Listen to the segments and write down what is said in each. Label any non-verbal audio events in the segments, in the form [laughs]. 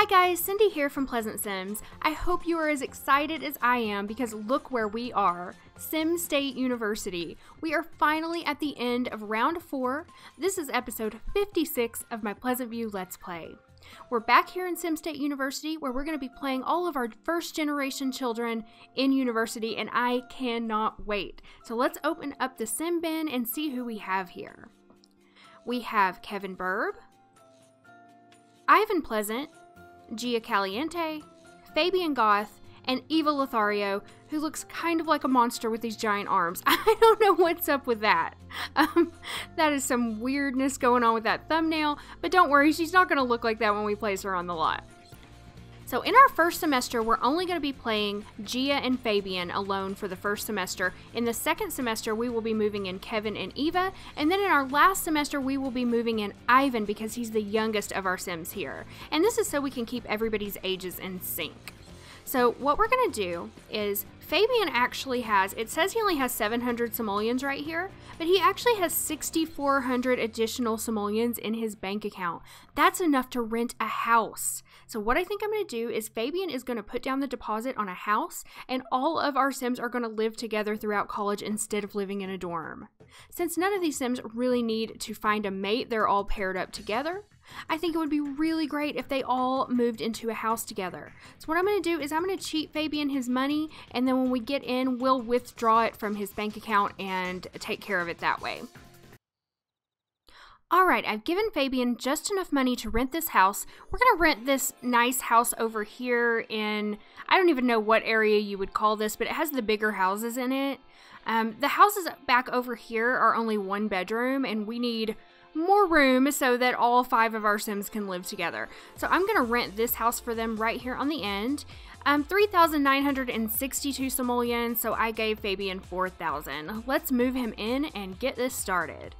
Hi guys, Cindy here from Pleasant Sims. I hope you are as excited as I am because look where we are. Sim State University. We are finally at the end of round 4. This is episode 56 of my Pleasantview Let's Play. We're back here in Sim State University where we're going to be playing all of our first generation children in university and I cannot wait. So let's open up the Sim bin and see who we have here. We have Kevin Burb, Ivan Pleasant, Gia Caliente, Fabien Goth, and Eva Lothario, who looks kind of like a monster with these giant arms. [laughs] I don't know what's up with that. Um, that is some weirdness going on with that thumbnail, but don't worry, she's not going to look like that when we place her on the lot. So in our first semester, we're only going to be playing Gia and Fabien alone for the first semester. In the second semester, we will be moving in Kevin and Eva. And then in our last semester, we will be moving in Ivan because he's the youngest of our Sims here. And this is so we can keep everybody's ages in sync. So what we're going to do is Fabien actually has, it says he only has 700 simoleons right here, but he actually has 6,400 additional simoleons in his bank account. That's enough to rent a house. So what I think I'm going to do is Fabien is going to put down the deposit on a house and all of our Sims are going to live together throughout college instead of living in a dorm. Since none of these Sims really need to find a mate, they're all paired up together. I think it would be really great if they all moved into a house together. So what I'm going to do is I'm going to cheat Fabien his money and then when we get in, we'll withdraw it from his bank account and take care of it that way. All right, I've given Fabien just enough money to rent this house. We're going to rent this nice house over here in, I don't even know what area you would call this, but it has the bigger houses in it. Um, the houses back over here are only one bedroom, and we need more room so that all five of our Sims can live together. So I'm going to rent this house for them right here on the end. Um, 3,962 simoleons, so I gave Fabien 4,000. Let's move him in and get this started.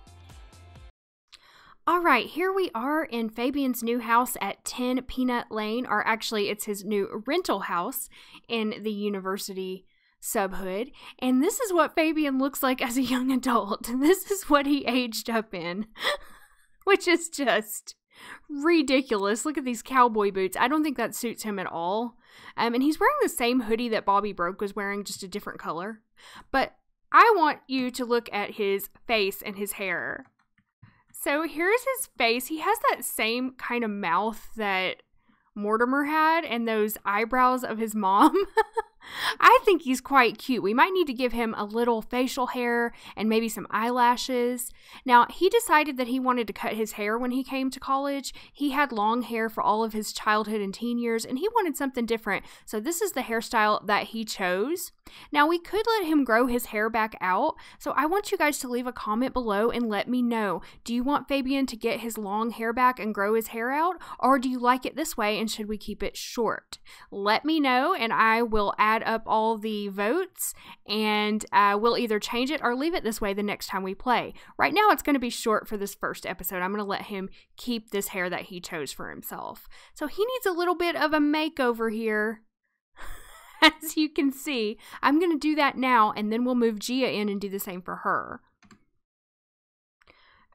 All right, here we are in Fabien's new house at 10 Peanut Lane, or actually, it's his new rental house in the university subhood. And this is what Fabien looks like as a young adult. [laughs] This is what he aged up in, [laughs] which is just ridiculous. Look at these cowboy boots. I don't think that suits him at all. Um, and he's wearing the same hoodie that Bobby Broke was wearing, just a different color. But I want you to look at his face and his hair. So here's his face. He has that same kind of mouth that Mortimer had and those eyebrows of his mom. [laughs] I think he's quite cute. We might need to give him a little facial hair and maybe some eyelashes. Now, he decided that he wanted to cut his hair when he came to college. He had long hair for all of his childhood and teen years, and he wanted something different. So, this is the hairstyle that he chose. Now, we could let him grow his hair back out. So, I want you guys to leave a comment below and let me know. Do you want Fabien to get his long hair back and grow his hair out, or do you like it this way and should we keep it short? Let me know, and I will add up all the votes and uh, we'll either change it or leave it this way the next time we play. Right now, it's going to be short for this first episode. I'm going to let him keep this hair that he chose for himself. So he needs a little bit of a makeover here. [laughs] As you can see, I'm going to do that now and then we'll move Gia in and do the same for her.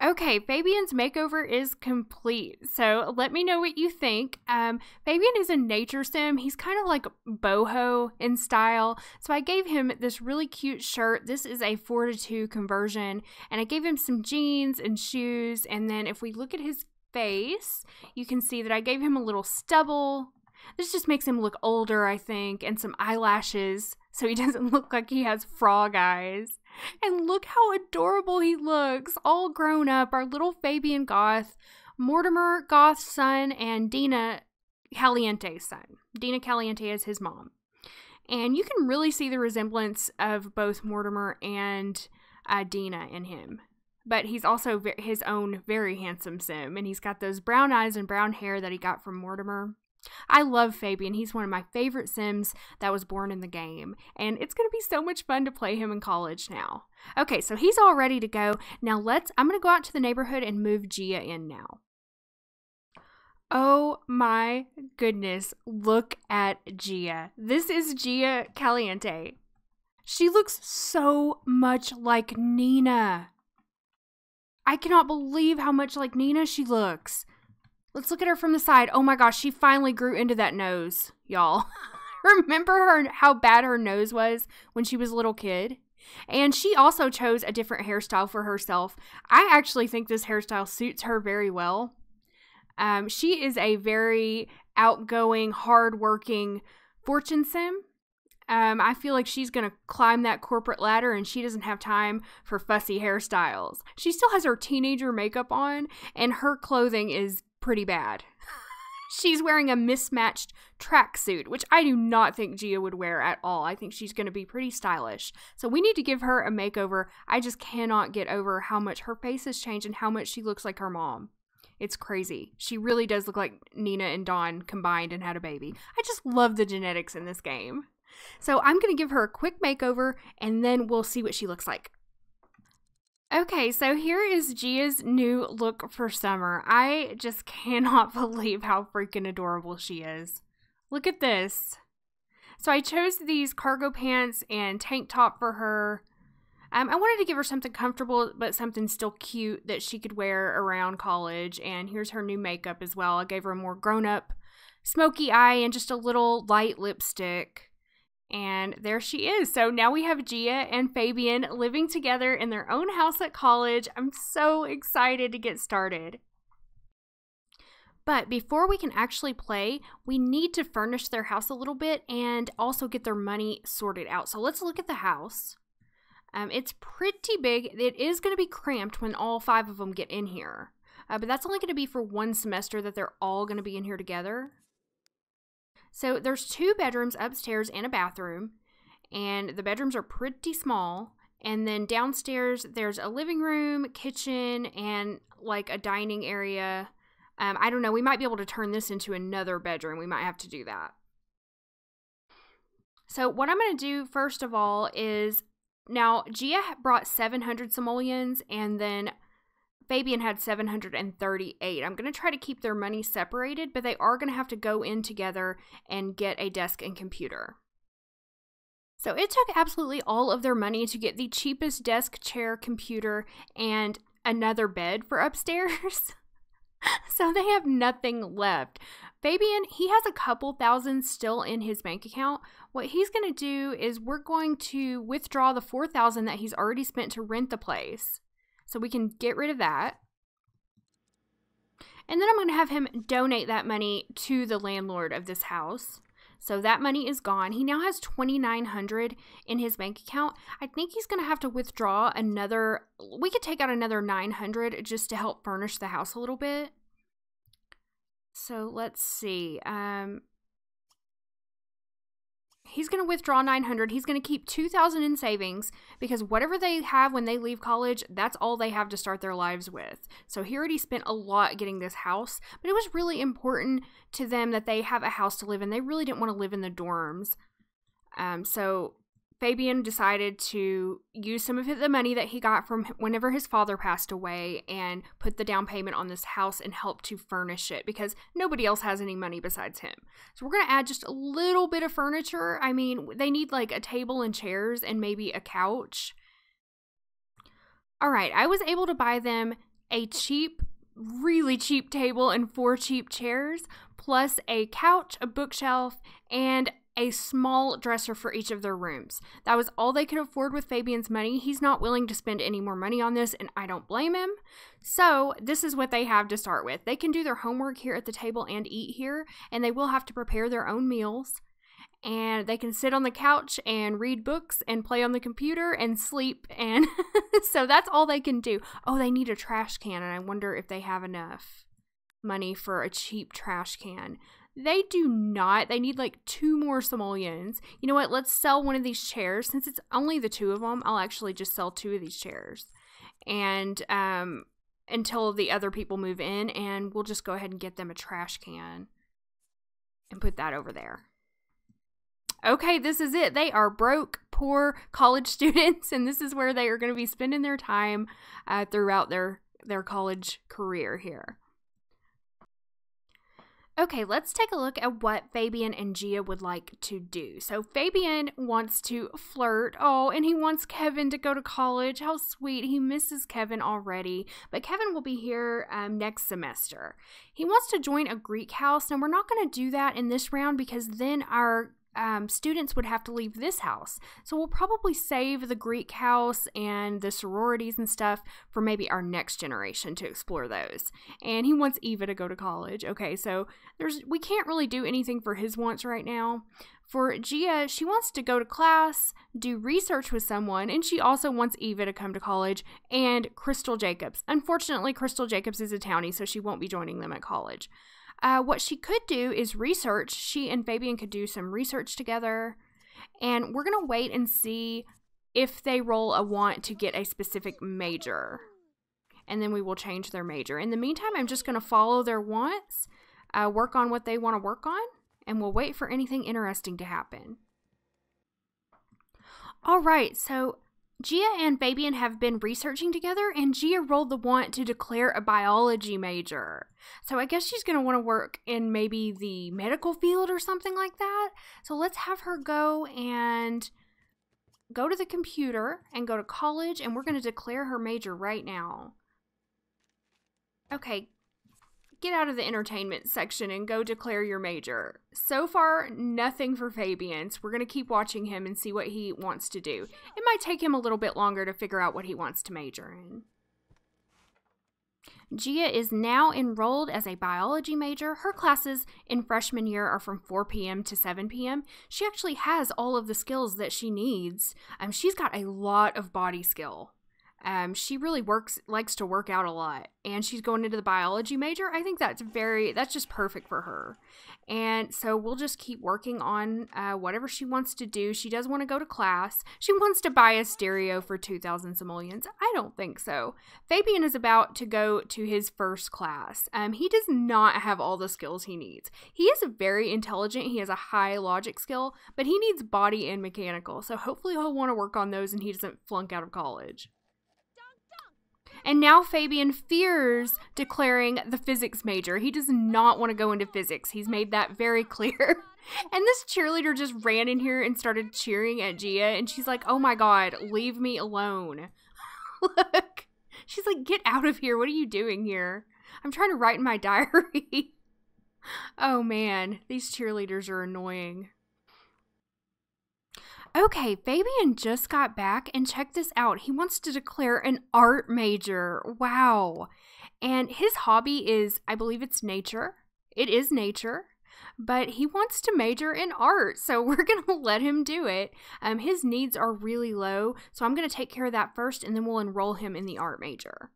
Okay, Fabien's makeover is complete. So let me know what you think. Um, Fabien is a nature sim. He's kind of like boho in style. So I gave him this really cute shirt. This is a 4 to 2 conversion. And I gave him some jeans and shoes. And then if we look at his face, you can see that I gave him a little stubble. This just makes him look older, I think, and some eyelashes so he [laughs] doesn't look like he has frog eyes. And look how adorable he looks, all grown up. Our little Fabien Goth, Mortimer Goth's son, and Dina Caliente's son. Dina Caliente is his mom. And you can really see the resemblance of both Mortimer and uh, Dina in him. But he's also his own very handsome sim, and he's got those brown eyes and brown hair that he got from Mortimer. I love Fabien. He's one of my favorite Sims that was born in the game, and it's going to be so much fun to play him in college now. Okay, so he's all ready to go. Now let's, I'm going to go out to the neighborhood and move Gia in now. Oh my goodness, look at Gia. This is Gia Caliente. She looks so much like Nina. I cannot believe how much like Nina she looks. Let's look at her from the side. Oh my gosh, she finally grew into that nose, y'all. [laughs] Remember her how bad her nose was when she was a little kid? And she also chose a different hairstyle for herself. I actually think this hairstyle suits her very well. Um, she is a very outgoing, hardworking fortune sim. Um, I feel like she's going to climb that corporate ladder and she doesn't have time for fussy hairstyles. She still has her teenager makeup on, and her clothing is pretty bad. she's wearing a mismatched tracksuit, which I do not think Gia would wear at all. I think she's going to be pretty stylish. So we need to give her a makeover. I just cannot get over how much her face has changed and how much she looks like her mom. It's crazy. She really does look like Nina and Don combined and had a baby. I just love the genetics in this game. So I'm going to give her a quick makeover and then we'll see what she looks like. Okay, so here is Gia's new look for summer. I just [laughs] cannot believe how freaking adorable she is. Look at this. So I chose these cargo pants and tank top for her. Um, I wanted to give her something comfortable, but something still cute that she could wear around college. And here's her new makeup as well. I gave her a more grown up smoky eye and just a little light lipstick. And there she is. So now we have Gia and Fabien living together in their own house at college. I'm so excited to get started. But before we can actually play, we need to furnish their house a little bit and also get their money sorted out. So let's look at the house. Um, it's pretty big. It is going to be cramped when all five of them get in here. Uh, but that's only going to be for one semester that they're all going to be in here together. So there's two bedrooms upstairs and a bathroom, and the bedrooms are pretty small. And then downstairs, there's a living room, kitchen, and like a dining area. Um, I don't know. We might be able to turn this into another bedroom. We might have to do that. So, what I'm going to do first of all is now Gia brought 700 simoleons, and then Fabien had 738. I'm going to try to keep their money separated, but they are going to have to go in together and get a desk and computer. So it took absolutely all of their money to get the cheapest desk, chair, computer, and another bed for upstairs. [laughs] so they have nothing left. Fabien, he has a couple thousand still in his bank account. What he's going to do is we're going to withdraw the 4000 that he's already spent to rent the place. So we can get rid of that. And then I'm going to have him donate that money to the landlord of this house. So that money is gone. He now has 2900 in his bank account. I think he's going to have to withdraw another we could take out another 900 just to help furnish the house a little bit. So let's see. Um he's going to withdraw 900 he's going to keep 2000 in savings because whatever they have when they leave college that's all they have to start their lives with. So he already spent a lot getting this house but it was really important to them that they have a house to live in. They really didn't want to live in the dorms. Um, so Fabien decided to use some of the money that he got from whenever his father passed away and put the down payment on this house and help to furnish it because nobody else has any money besides him. So we're going to add just a little bit of furniture. I mean, they need like a table and chairs and maybe a couch. All right, I was able to buy them a cheap, really cheap table and four cheap chairs, plus a couch, a bookshelf, and a small dresser for each of their rooms. That was all they could afford with Fabien's money. He's not willing to spend any more money on this, and I don't blame him. So, this is what they have to start with. They can do their homework here at the table and eat here, and they will have to prepare their own meals. And they can sit on the couch and read books and play on the computer and sleep. And [laughs] so that's all they can do. Oh, they need a trash can, and I wonder if they have enough money for a cheap trash can. They do not. They need like two more simoleons. You know what? Let's sell one of these chairs. Since it's only the two of them, I'll actually just sell two of these chairs. And um until the other people move in and we'll just go ahead and get them a trash can and put that over there. Okay, this is it. They are broke, poor college [laughs] students, and this is where they are going to be spending their time uh, throughout their their college career here. Okay, let's take a look at what Fabien and Gia would like to do. So, Fabien wants to flirt. Oh, and he wants Kevin to go to college. How sweet. He misses Kevin already. But Kevin will be here um, next semester. He wants to join a Greek house, and we're not going to do that in this round because then our um, students would have to leave this house. So we'll probably save the Greek house and the sororities and stuff for maybe our next generation to explore those. And he wants Eva to go to college. Okay, so there's we can't really do anything for his wants right now. For Gia, she wants to go to class, do research with someone, and she also wants Eva to come to college and Crystal Jacobs. Unfortunately, Crystal Jacobs is a townie, so she won't be joining them at college. Uh, what she could do is research. She and Fabien could do some research together. And we're going to wait and see if they roll a want to get a specific major. And then we will change their major. In the meantime, I'm just going to follow their wants, uh, work on what they want to work on, and we'll wait for anything interesting to happen. All right, so Gia and Fabien have been researching together, and Gia rolled the want to declare a biology major. So I guess she's going to want to work in maybe the medical field or something like that. So let's have her go and go to the computer and go to college, and we're going to declare her major right now. Okay, get out of the entertainment section and go declare your major. So far, nothing for Fabien, so we're going to keep watching him and see what he wants to do. It might take him a little bit longer to figure out what he wants to major in. Gia is now enrolled as a biology major. Her classes in freshman year are from 4 p.m. to 7 p.m. She actually has all of the skills that she needs. Um, she's got a lot of body skill. Um, she really works, likes to work out a lot, and she's going into the biology major. I think that's very, that's just perfect for her. And so we'll just keep working on uh, whatever she wants to do. She does want to go to class. She wants to buy a stereo for 2,000 simoleons. I don't think so. Fabien is about to go to his first class. Um, he does not have all the skills he needs. He is very intelligent. He has a high logic skill, but he needs body and mechanical. So hopefully he'll want to work on those and he doesn't flunk out of college. And now Fabien fears declaring the physics major. He does not want to go into physics. He's made that very [laughs] clear. And this cheerleader just ran in here and started cheering at Gia, and she's like, oh my god, leave me alone. [laughs] Look. She's like, get out of here. What are you doing here? I'm trying to write in my [laughs] diary. oh man, these cheerleaders are annoying. Okay, Fabien just got back and check this out. He wants to declare an art major. Wow. And his hobby is, I believe it's nature. It is nature, but he wants to major in art, so [laughs] we're to let him do it. Um, his needs are really low, so I'm to take care of that first and then we'll enroll him in the art major.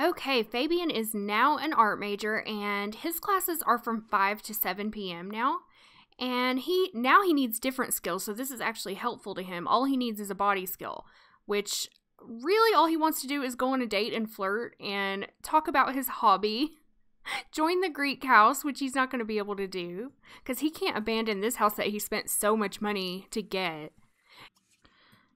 Okay, Fabien is now an art major and his classes are from 5 to 7 p.m. now and he now he needs different skills so this is actually helpful to him all he needs is a body skill which really all he wants to do is go on a date and flirt and talk about his hobby [laughs] join the greek house which he's not going to be able to do because he can't abandon this house that he spent so much money to get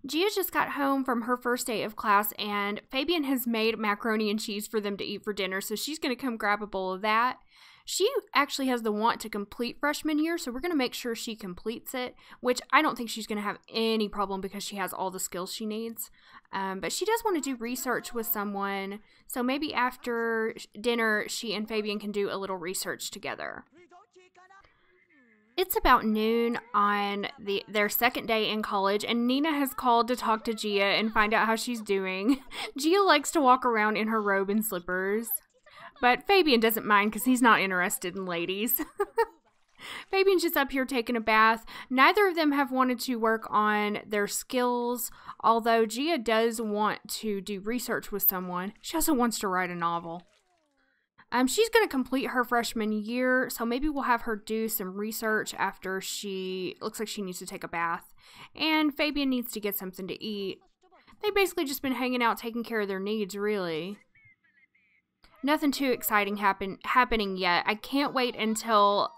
Gia just got home from her first day of class, and Fabien has made macaroni and cheese for them to eat for dinner, so she's going to come grab a bowl of that. She actually has the want to complete freshman year, so we're going to make sure she completes it, which I don't think she's going to have any problem because she has all the skills she needs. Um, but she does want to do research with someone, so maybe after dinner, she and Fabien can do a little research together. It's about noon on the their second day in college, and Nina has called to talk to Gia and find out how she's doing. [laughs] Gia likes to walk around in her robe and slippers. But Fabien doesn't mind because he's not interested in ladies. [laughs] Fabien's just up here taking a bath. Neither of them have wanted to work on their skills, although Gia does want to do research with someone. She also wants to write a novel. Um, she's going to complete her freshman year, so maybe we'll have her do some research after she looks like she needs to take a bath. And Fabien needs to get something to eat. They've basically just been hanging out, taking care of their needs, really nothing too exciting happen happening yet. I can't wait until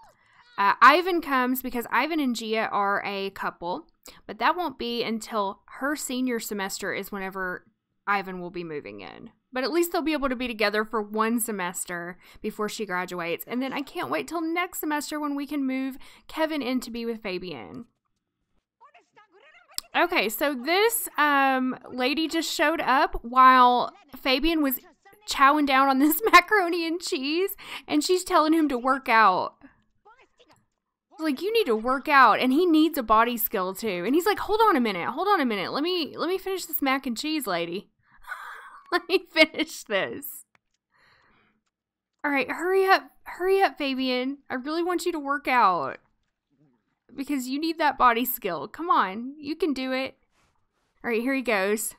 uh, Ivan comes because Ivan and Gia are a couple, but that won't be until her senior semester is whenever Ivan will be moving in. But at least they'll be able to be together for one semester before she graduates. And then I can't wait till next semester when we can move Kevin in to be with Fabien. Okay, so this um, lady just showed up while Fabien was chowing down on this [laughs] macaroni and cheese, and she's telling him to work out. Like you need to work out, and he needs a body skill too. And he's like, "Hold on a minute, hold on a minute. Let me let me finish this mac and cheese, lady. [laughs] let me finish this." All right, hurry up, hurry up, Fabien. I really want you to work out because you need that body skill. Come on, you can do it. All right, here he goes.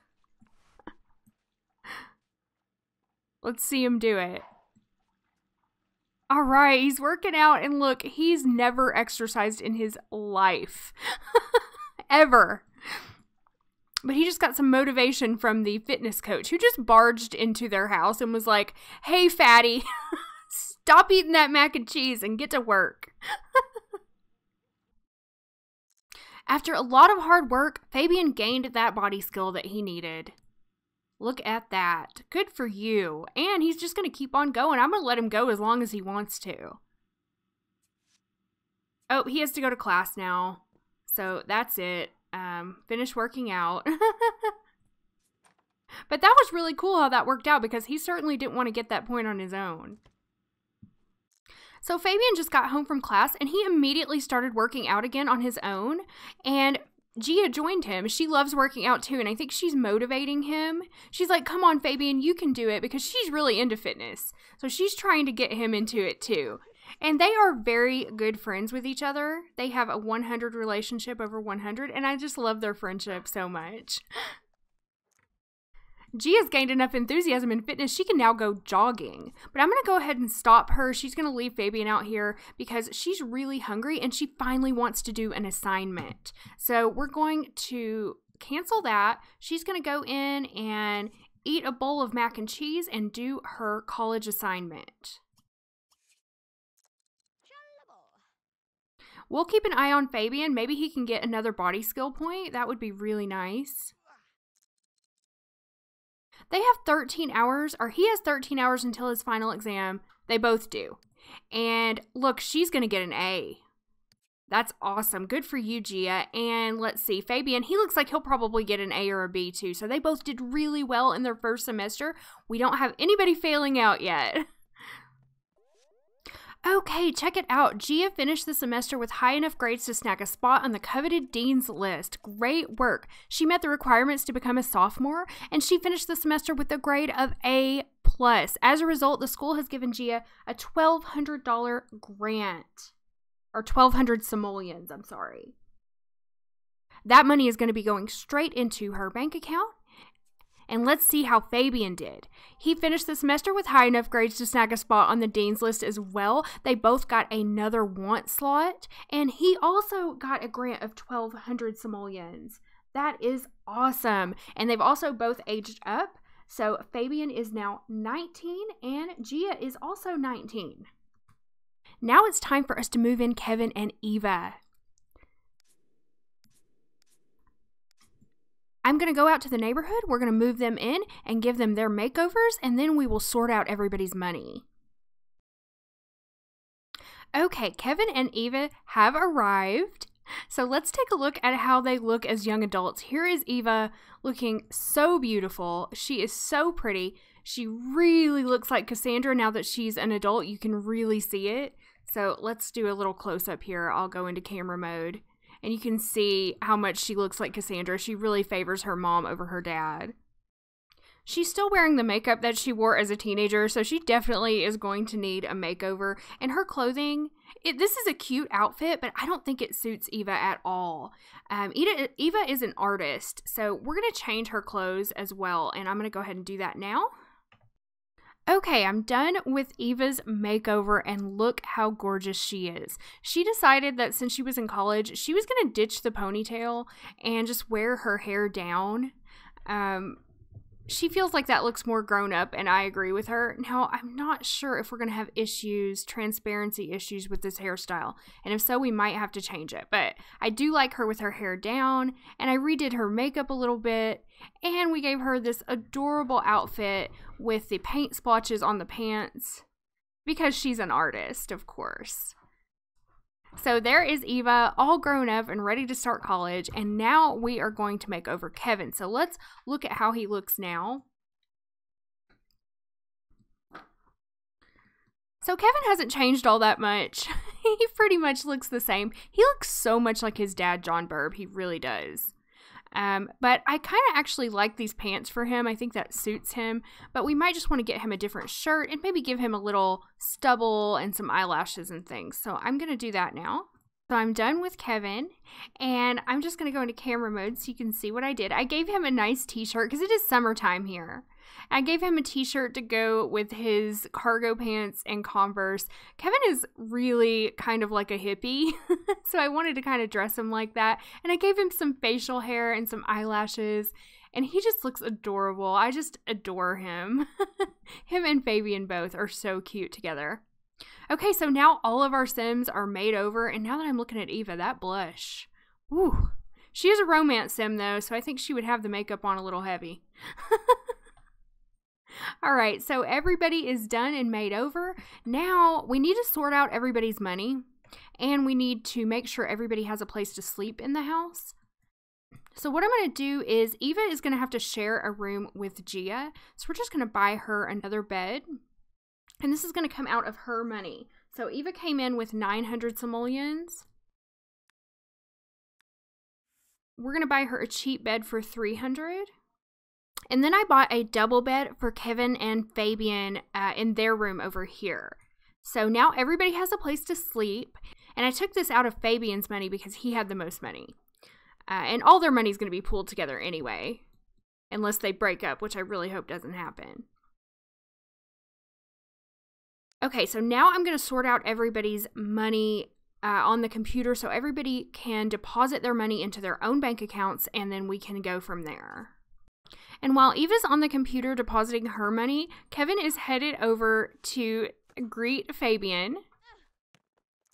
Let's see him do it. All right, he's working out, and look, he's never exercised in his life. [laughs] Ever. But he just got some motivation from the fitness coach who just barged into their house and was like, hey, fatty, [laughs] stop eating that mac and cheese and get to work. [laughs] After a lot of hard work, Fabien gained that body skill that he needed. Look at that. Good for you. And he's just going to keep on going. I'm going to let him go as long as he wants to. Oh, he has to go to class now. So that's it. Um, finish working out. [laughs] but that was really cool how that worked out because he certainly didn't want to get that point on his own. So Fabien just got home from class and he immediately started working out again on his own. And Gia joined him. She loves working out too, and I think she's motivating him. She's like, Come on, Fabien, you can do it because she's really into fitness. So she's trying to get him into it too. And they are very good friends with each other. They have a 100 relationship over 100, and I just love their friendship so much. Gia's gained enough enthusiasm and fitness, she can now go jogging. But I'm going to go ahead and stop her. She's going to leave Fabien out here because she's really hungry and she finally wants to do an assignment. So we're going to cancel that. She's going to go in and eat a bowl of mac and cheese and do her college assignment. We'll keep an eye on Fabien. Maybe he can get another body skill point. That would be really nice. They have 13 hours, or he has 13 hours until his final exam. They both do. And look, she's going to get an A. That's awesome. Good for you, Gia. And let's see, Fabien, he looks like he'll probably get an A or a B too. So they both did really well in their first semester. We don't have anybody failing out yet. [laughs] Okay, check it out. Gia finished the semester with high enough grades to snag a spot on the coveted dean's list. Great work. She met the requirements to become a sophomore, and she finished the semester with a grade of A plus. As a result, the school has given Gia a twelve hundred dollar grant, or twelve hundred simoleons. I'm sorry. That money is going to be going straight into her bank account, and let's see how Fabien did. He finished the semester with high enough grades to snag a spot on the Dean's list as well. They both got another want slot, and he also got a grant of 1,200 simoleons. That is awesome. And they've also both aged up. So Fabien is now 19 and Gia is also 19. Now it's time for us to move in Kevin and Eva. I'm going to go out to the neighborhood, we're going to move them in and give them their makeovers, and then we will sort out everybody's money. Okay, Kevin and Eva have arrived. So let's take a look at how they look as young adults. Here is Eva looking so beautiful. She is so pretty. She really looks like Cassandra now that she's an adult. You can really see it. So let's do a little close up here. I'll go into camera mode and you can see how much she looks like Cassandra. She really favors her mom over her dad. She's still wearing the makeup that she wore as a teenager, so she definitely is going to need a makeover. And her clothing, it, this is a cute outfit, but I don't think it suits Eva at all. Um, Eva, Eva is an artist, so we're going to change her clothes as well, and I'm going to go ahead and do that now. Okay, I'm done with Eva's makeover and look how gorgeous she is. She decided that since she was in college, she was going to ditch the ponytail and just wear her hair down. Um, she feels like that looks more grown up, and I agree with her. Now, I'm not sure if we're going to have issues, transparency issues with this hairstyle. And if so, we might have to change it. But I do like her with her hair down, and I redid her makeup a little bit. And we gave her this adorable outfit with the paint splotches on the pants because she's an artist, of course. So there is Eva, all grown up and ready to start college. And now we are going to make over Kevin. So let's look at how he looks now. So Kevin hasn't changed all that much. [laughs] he pretty much looks the same. He looks so much like his dad, John Burb. He really does. Um, but I kind of actually like these pants for him. I think that suits him. But we might just want to get him a different shirt and maybe give him a little stubble and some eyelashes and things. So I'm going to do that now. So I'm done with Kevin and I'm just going to go into camera mode so you can see what I did. I gave him a nice t-shirt because it is summertime here. I gave him a t shirt to go with his cargo pants and Converse. Kevin is really kind of like a hippie, [laughs] so I wanted to kind of dress him like that. And I gave him some facial hair and some eyelashes, and he just looks adorable. I just adore him. [laughs] him and Fabien both are so cute together. Okay, so now all of our Sims are made over, and now that I'm looking at Eva, that blush. Ooh. She is a romance sim though, so I think she would have the makeup on a little heavy. [laughs] All right, so everybody is done and made over. Now we need to sort out everybody's money and we need to make sure everybody has a place to sleep in the house. So what I'm going to do is Eva is going to have to share a room with Gia. So we're just going to buy her another bed. And this is going to come out of her money. So Eva came in with 900 simoleons. We're going to buy her a cheap bed for 300. And then I bought a double bed for Kevin and Fabien uh, in their room over here. So now everybody has a place to sleep. And I took this out of Fabien's money because he had the most money. Uh, and all their money is going to be pooled together anyway, unless they break up, which I really hope doesn't happen. Okay, so now I'm going to sort out everybody's money uh, on the computer so everybody can deposit their money into their own bank accounts and then we can go from there. And while Eva's on the computer depositing her money, Kevin is headed over to greet Fabien.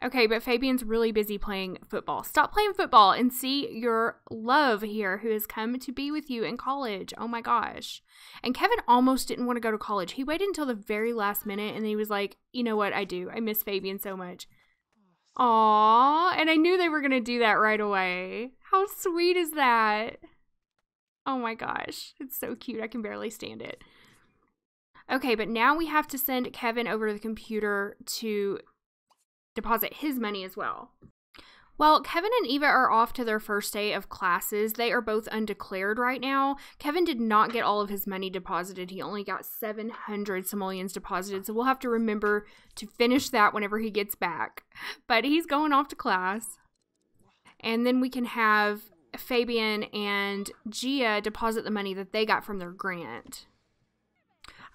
Okay, but Fabien's really busy playing football. Stop playing football and see your love here who has come to be with you in college. Oh my gosh. And Kevin almost didn't want to go to college. He waited until the very last minute and he was like, you know what? I do. I miss Fabien so much. Aw, and I knew they were going to do that right away. How sweet is that? Oh my gosh, it's so cute. I can barely stand it. Okay, but now we have to send Kevin over to the computer to deposit his money as well. Well, Kevin and Eva are off to their first day of classes. They are both undeclared right now. Kevin did not get all of his money deposited. He only got 700 simoleons deposited, so we'll have to remember to finish that whenever he gets back. But he's going off to class. And then we can have Fabien and Gia deposit the money that they got from their grant.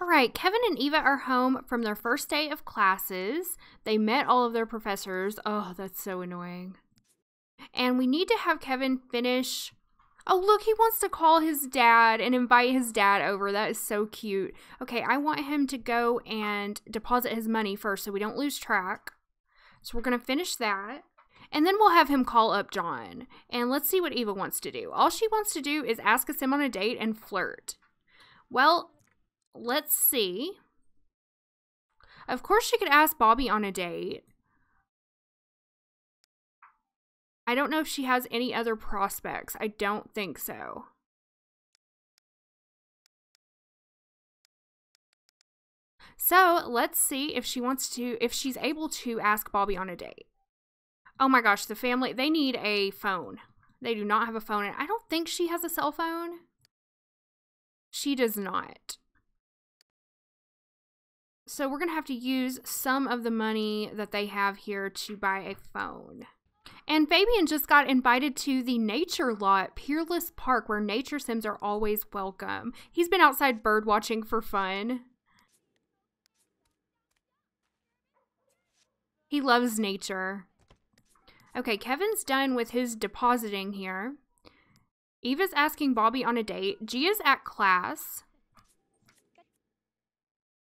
All right, Kevin and Eva are home from their first day of classes. They met all of their professors. Oh, that's so annoying. And we need to have Kevin finish. Oh, look, he wants to call his dad and invite his dad over. That is so cute. Okay, I want him to go and deposit his money first so we don't lose track. So we're going to finish that. And then we'll have him call up John. And let's see what Eva wants to do. All she wants to do is ask us him on a date and flirt. Well, let's see. Of course, she could ask Bobby on a date. I don't know if she has any other prospects. I don't think so. So let's see if she wants to, if she's able to ask Bobby on a date. Oh my gosh, the family, they need a phone. They do not have a phone. And I don't think she has a cell phone. She does not. So we're going to have to use some of the money that they have here to buy a phone. And Fabien just got invited to the nature lot, Peerless Park, where nature sims are always welcome. He's been outside bird watching for fun. He loves nature. Okay, Kevin's done with his depositing here. Eva's asking Bobby on a date. Gia's at class.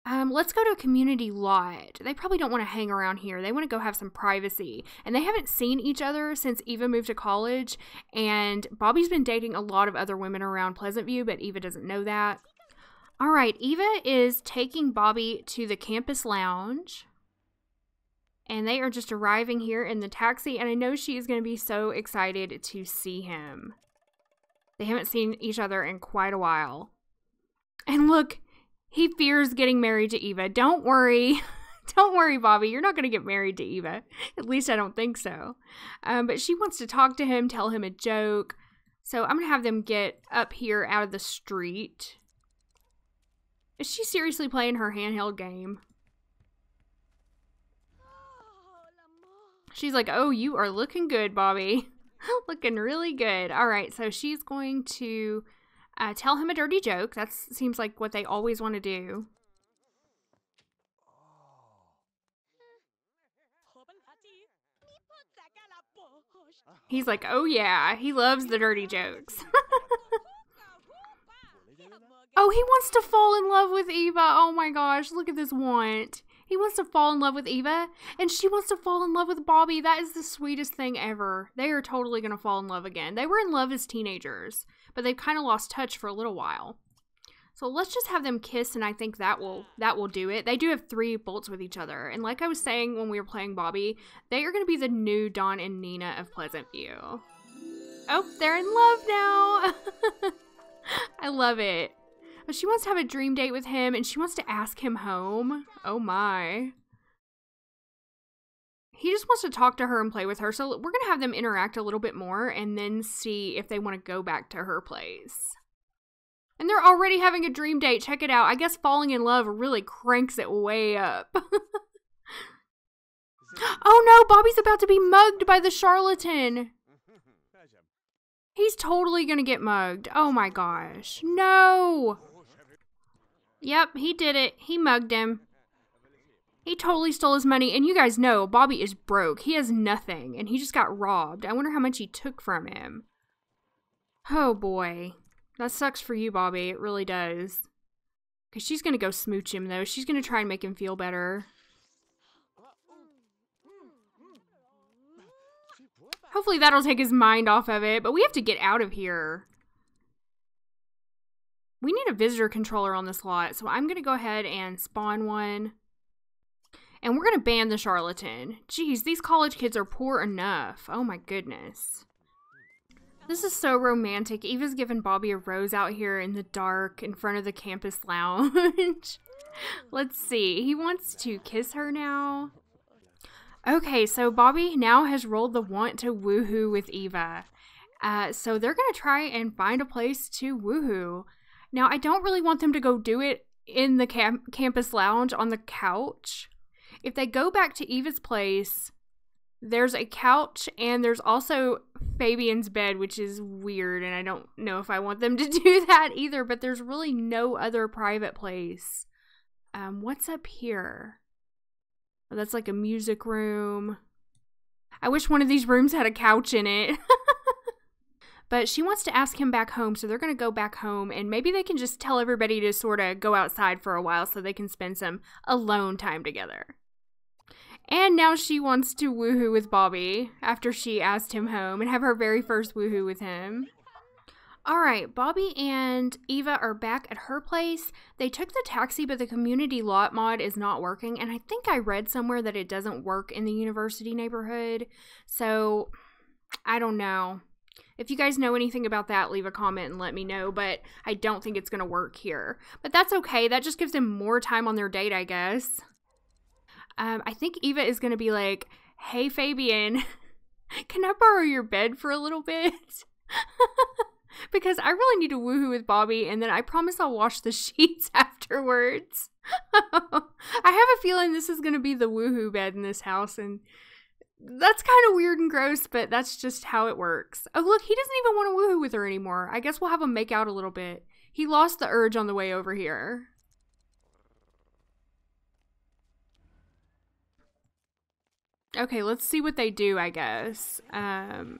Um, let's go to a community lot. They probably don't want to hang around here. They want to go have some privacy. And they haven't seen each other since Eva moved to college. And Bobby's been dating a lot of other women around Pleasantview, but Eva doesn't know that. All right, Eva is taking Bobby to the campus lounge. And they are just arriving here in the taxi. And I know she is going to be so excited to see him. They haven't seen each other in quite a while. And look, he fears getting married to Eva. Don't worry. [laughs] don't worry, Bobby. You're not going to get married to Eva. At least I don't think so. Um, but she wants to talk to him, tell him a joke. So I'm going to have them get up here out of the street. Is she seriously playing her handheld game? She's like, oh, you are looking good, Bobby. [laughs] looking really good. All right, so she's going to uh, tell him a dirty joke. That seems like what they always want to do. He's like, oh yeah, he loves the dirty jokes. [laughs] oh, he wants to fall in love with Eva. Oh my gosh, look at this want. He wants to fall in love with Eva, and she wants to fall in love with Bobby. That is the sweetest thing ever. They are totally going to fall in love again. They were in love as teenagers but they've kind of lost touch for a little while. So let's just have them kiss and I think that will that will do it. They do have three bolts with each other. And like I was saying when we were playing Bobby, they are going to be the new Don and Nina of Pleasantview. Oh, they're in love now. [laughs] I love it. But she wants to have a dream date with him and she wants to ask him home. Oh my. He just wants to talk to her and play with her. So we're going to have them interact a little bit more and then see if they want to go back to her place. And they're already having a dream date. Check it out. I guess falling in love really cranks it way up. [laughs] oh no, Bobby's about to be mugged by the charlatan. [laughs] He's totally gonna get mugged. Oh my gosh. No! Yep, he did it. He mugged him. He totally stole his money, and you guys know Bobby is broke. He has nothing, and he just got robbed. I wonder how much he took from him. Oh boy. That sucks for you, Bobby. It really does. Because she's going to go smooch him, though. She's going to try and make him feel better. Hopefully that'll take his mind off of it, but we have to get out of here. We need a visitor controller on this lot, so I'm going to go ahead and spawn one. And we're going to ban the charlatan. Geez, these college kids are poor enough. Oh my goodness. This is so romantic. Eva's giving Bobby a rose out here in the dark in front of the campus lounge. [laughs] Let's see. He wants to kiss her now. Okay, so Bobby now has rolled the want to woohoo with Eva. Uh, so they're going to try and find a place to woohoo. Now, I don't really want them to go do it in the cam- campus lounge on the couch. If they go back to Eva's place, there's a couch and there's also Fabien's bed, which is weird, and I don't know if I want them to [laughs] do that either, but there's really no other private place. Um, what's up here? Oh, that's like a music room. I wish one of these rooms had a couch in it. [laughs] but she wants to ask him back home, so they're going to go back home, and maybe they can just tell everybody to sort of go outside for a while so they can spend some alone time together. And now she wants to woohoo with Bobby after she asked him home and have her very first woohoo with him. All right, Bobby and Eva are back at her place. They took the taxi, but the community lot mod is not working. And I think I read somewhere that it doesn't work in the university neighborhood. So I don't know. If you guys know anything about that, leave a comment and let me know. But I don't think it's going to work here. But that's okay. That just gives them more time on their date, I guess. Um, I think Eva is going to be like, hey, Fabien, [laughs] can I borrow your bed for a little bit? [laughs] because I really need to woohoo with Bobby, and then I promise I'll wash the [laughs] sheets afterwards. I have a feeling this is going to be the woohoo bed in this house, and that's kind of weird and gross, but that's just how it works. Oh, look, he doesn't even want to woohoo with her anymore. I guess we'll have him make out a little bit. He lost the urge on the way over here. Okay, let's see what they do, I guess. Um,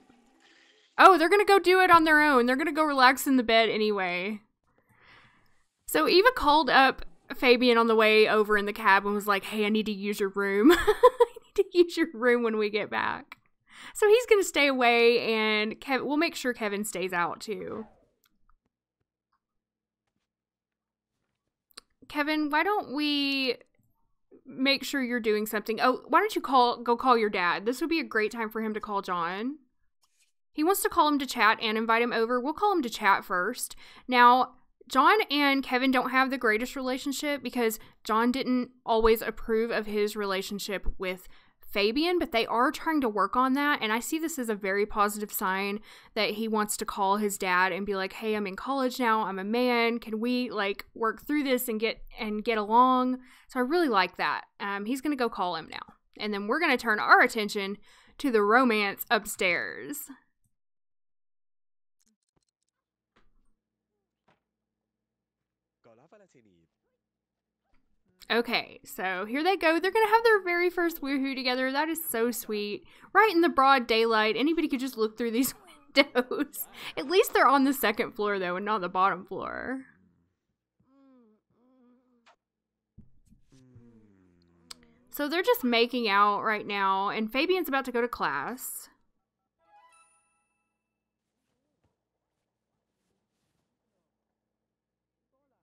oh, they're gonna go do it on their own. They're gonna go relax in the bed anyway. So Eva called up Fabien on the way over in the cab and was like, "Hey, I need to use your room. [laughs] To [laughs] use your room when we get back." So he's gonna stay away, and Kev- we'll make sure Kevin stays out too. Kevin, why don't we make sure you're doing something? Oh, why don't you call go call your dad? This would be a great time for him to call John. He wants to call him to chat and invite him over. We'll call him to chat first. Now, John and Kevin don't have the greatest relationship because John didn't always approve of his relationship with Fabien, but they are trying to work on that. And I see this as a very positive sign that he wants to call his dad and be like, "Hey, I'm in college now. I'm a man. Can we like work through this and get and get along?" So I really like that. Um, he's gonna go call him now, and then we're gonna turn our attention to the romance upstairs. Okay, so here they go. They're gonna have their very first woohoo together. That is so sweet. Right in the broad daylight. Anybody could just look through these [laughs] windows. At least they're on the second floor though, and not the bottom floor. So they're just making out right now, and Fabien's about to go to class.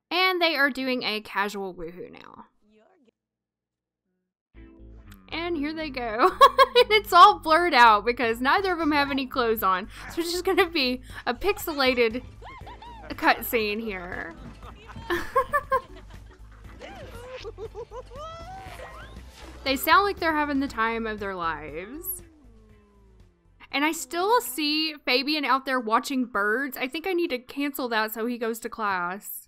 And they are doing a casual woohoo now. And here they go. [laughs] and it's all blurred out because neither of them have any clothes on. So it's just to be a pixelated cutscene here. [laughs] they sound like they're having the time of their lives. And I still see Fabien out there watching birds. I think I need to cancel that so he goes to class.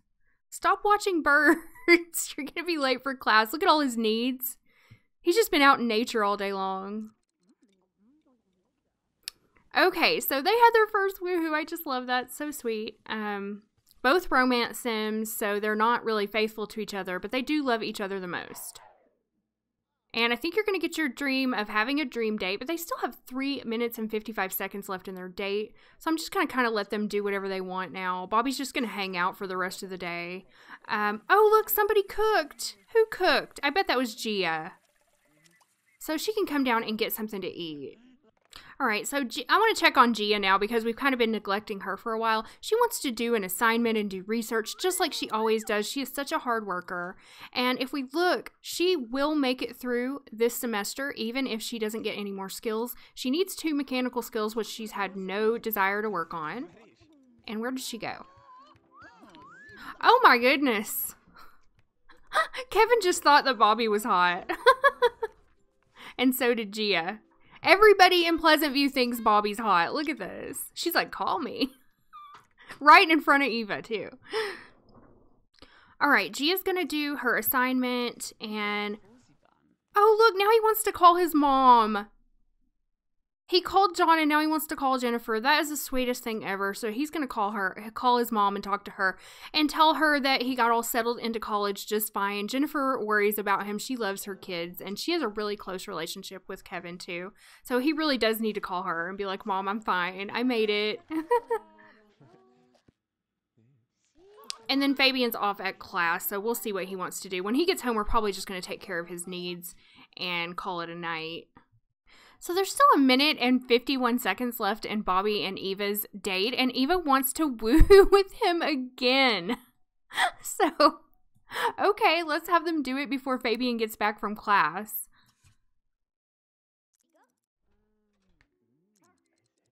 Stop watching [laughs] birds. You're going to be late for class. Look at all his needs. He's just been out in nature all day long. Okay, so they had their first woohoo. I just love that. So sweet. Um, both romance sims, so they're not really faithful to each other, but they do love each other the most. And I think you're going to get your dream of having a dream date, but they still have three minutes and 55 seconds left in their date. So I'm just going to kind of let them do whatever they want now. Bobby's just going to hang out for the rest of the day. Um, oh, look, somebody cooked. Who cooked? I bet that was Gia. So she can come down and get something to eat. All right, so G- I want to check on Gia now because we've kind of been neglecting her for a while. She wants to do an assignment and do research just like she always does. She is such a hard worker. And if we look, she will make it through this semester, even if she doesn't get any more skills. She needs two mechanical skills, which she's had no desire to work on. And where does she go? Oh my goodness. [laughs] Kevin just thought that Bobby was hot. [laughs] and so did Gia. Everybody in Pleasantview thinks Bobby's hot. Look at this. She's like, call me. [laughs] right in front of Eva, too. All right, Gia's going to do her assignment and. Oh, look, now he wants to call his mom. He called John and now he wants to call Jennifer. That is the sweetest thing ever. So he's going to call her, call his mom and talk to her and tell her that he got all settled into college just fine. Jennifer worries about him. She loves her kids and she has a really close relationship with Kevin too. So he really does need to call her and be like, Mom, I'm fine. I made it. [laughs] and then Fabien's off at class. So we'll see what he wants to do. When he gets home, we're probably just going to take care of his needs and call it a night. So there's still a minute and 51 seconds left in Bobby and Eva's date, and Eva wants to [laughs] woo with him again. [laughs] So, okay, let's have them do it before Fabien gets back from class.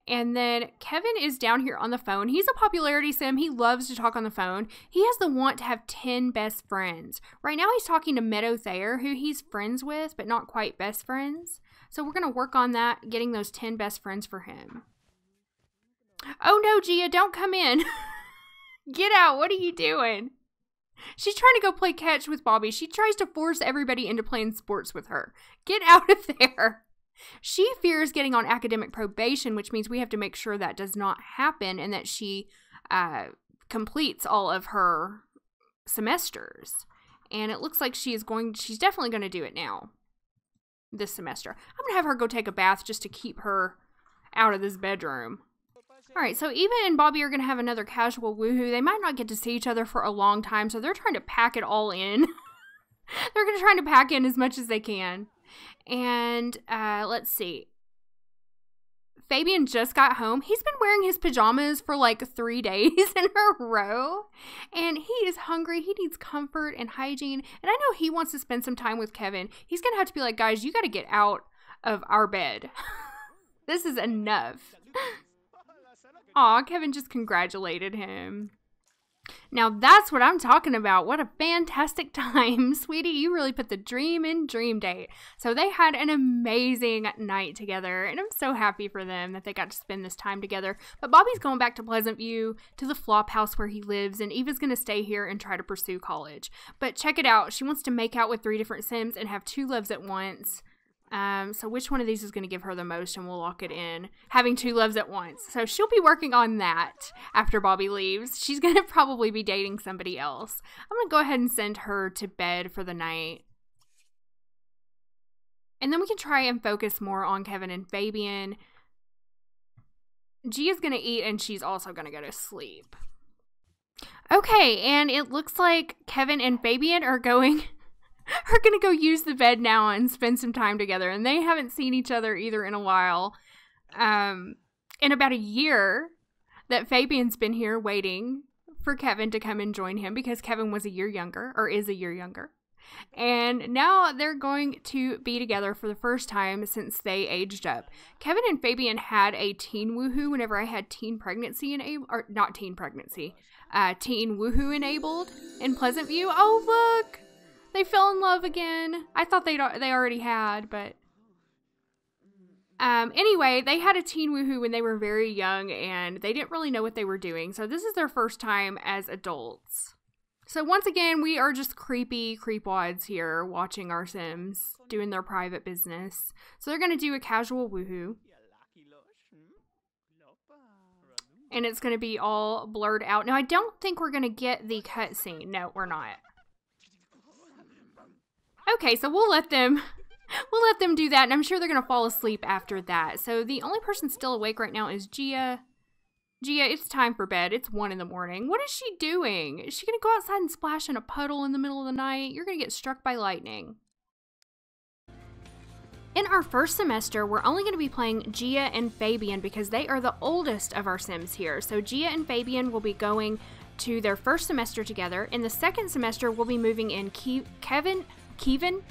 And then Kevin is down here on the phone. He's a popularity sim. He loves to talk on the phone. He has the want to have 10 best friends. Right now, he's talking to Meadow Thayer, who he's friends with, but not quite best friends. So we're going to work on that, getting those 10 best friends for him. Oh no, Gia, don't come in. [laughs] Get out. What are you doing? She's trying to go play catch with Bobby. She tries to force everybody into playing sports with her. Get out of [laughs] there. She fears getting on academic probation, which means we have to make sure that does not happen and that she uh, completes all of her semesters. And it looks like she is going, she's definitely going to do it now this semester. I'm to have her go take a bath just to keep her out of this bedroom. All right, so Eva and Bobby are going to have another casual woohoo. They might not get to see each other for a long time, so they're trying to pack it all in. [laughs] they're going to try to pack in as much as they can. And uh, let's see. Fabien just got home. He's been wearing his pajamas for like three days [laughs] in a row. And he is hungry. He needs comfort and hygiene. And I know he wants to spend some time with Kevin. He's going to have to be like, guys, you got to get out of our bed. [laughs] this is enough. [laughs] Aw, Kevin just congratulated him. Now that's what I'm talking about. What a fantastic [laughs] time. Sweetie, you really put the dream in dream date. So they had an amazing night together, and I'm so happy for them that they got to spend this time together. But Bobby's going back to Pleasantview to the flop house where he lives, and Eva's going to stay here and try to pursue college. But check it out. She wants to make out with three different Sims and have two loves at once. Um, so which one of these is going to give her the most, and we'll lock it in. Having two loves at once. So she'll be working on that after Bobby leaves. She's [laughs] going to probably be dating somebody else. I'm going to go ahead and send her to bed for the night. And then we can try and focus more on Kevin and Fabien. G is going to eat, and she's also going to go to sleep. Okay, and it looks like Kevin and Fabien are going [laughs] are going to go use the bed now and spend some time together. And they haven't seen each other either in a while. Um, in about a year that Fabien's been here waiting for Kevin to come and join him because Kevin was a year younger or is a year younger. And now they're going to be together for the first time since they aged up. Kevin and Fabien had a teen woohoo whenever I had teen pregnancy enabled, or not teen pregnancy, uh, teen woohoo enabled in Pleasantview. Oh, look! They fell in love again. I thought they they already had, but um, anyway, they had a teen woohoo when they were very young and they didn't really know what they were doing. So this is their first time as adults. So once again, we are just creepy creepwads here watching our Sims doing their private business. So they're going to do a casual woohoo. And it's going to be all blurred out. Now, I don't think we're going to get the cutscene. No, we're not. Okay, so we'll let them we'll let them do that, and I'm sure they're gonna fall asleep after that. So the only person still awake right now is Gia. Gia, it's time for bed. It's one in the morning. What is she doing? Is she gonna go outside and splash in a puddle in the middle of the night? You're gonna get struck by lightning. In our first semester, we're only going to be playing Gia and Fabien because they are the oldest of our Sims here. So Gia and Fabien will be going to their first semester together. In the second semester, we'll be moving in Ke Kevin, Kevin